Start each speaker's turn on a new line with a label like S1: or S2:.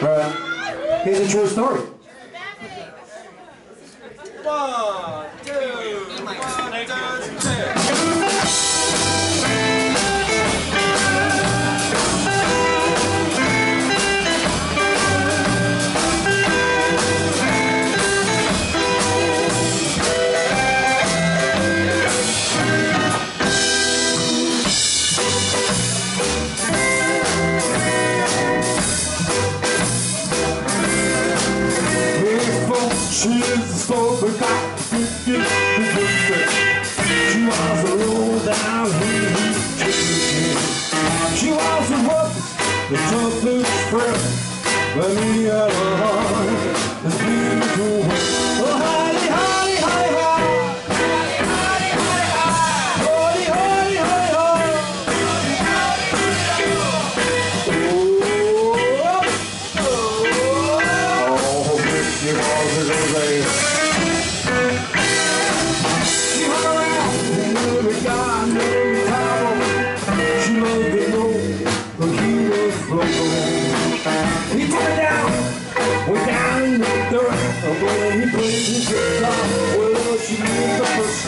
S1: Uh, here's a true story.
S2: One,
S1: She is so forgot She was a roll down here She was a what the tough blue friend But me at her know where he down, way down in the dirt. When he played his guitar, well, she made the first